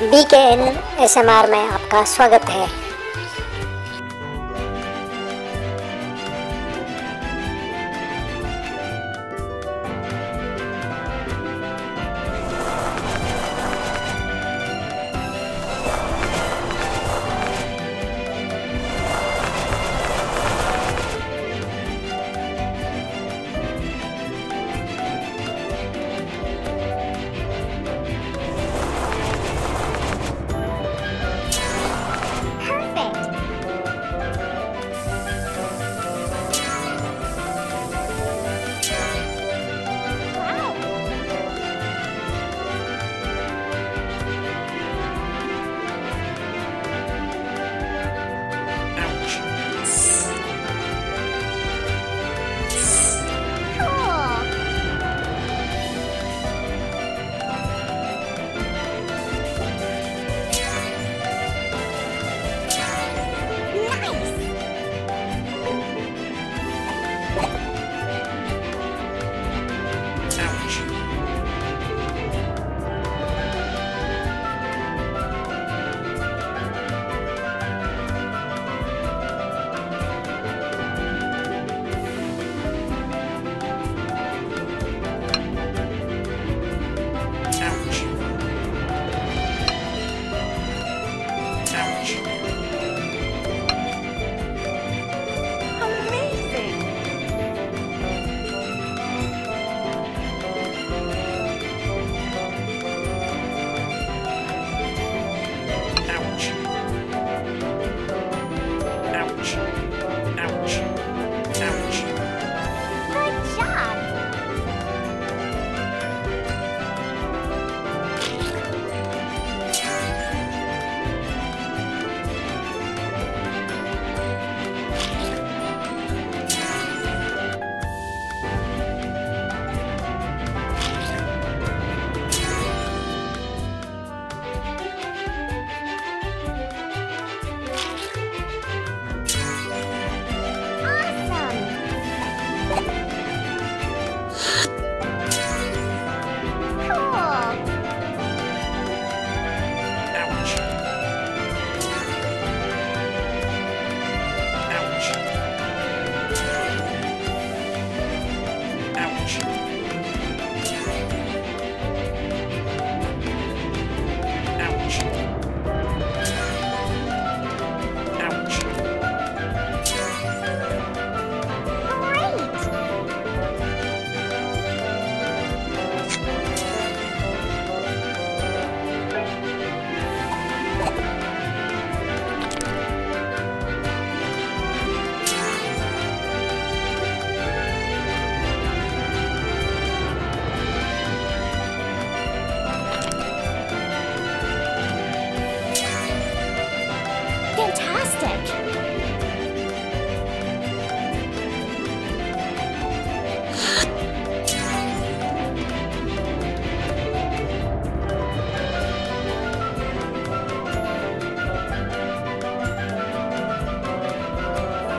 B के N S M R में आपका स्वागत है। Fantastic.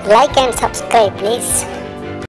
Like and subscribe please.